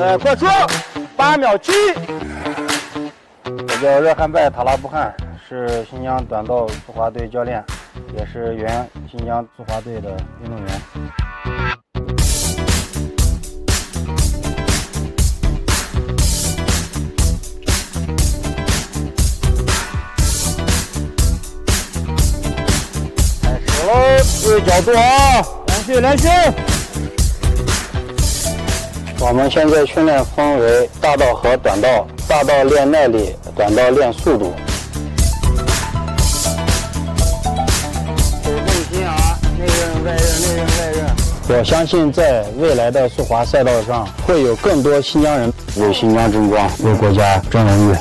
呃，快出，八秒七。我叫热汗拜塔拉布汗，是新疆短道速滑队教练，也是原新疆速滑队的运动员。开始喽，注意角度啊，连续连续。我们现在训练分为大道和短道，大道练耐力，短道练速度。手重心啊，内刃外刃，内刃外刃。我相信在未来的速滑赛道上，会有更多新疆人为新疆争光，为国家争荣誉。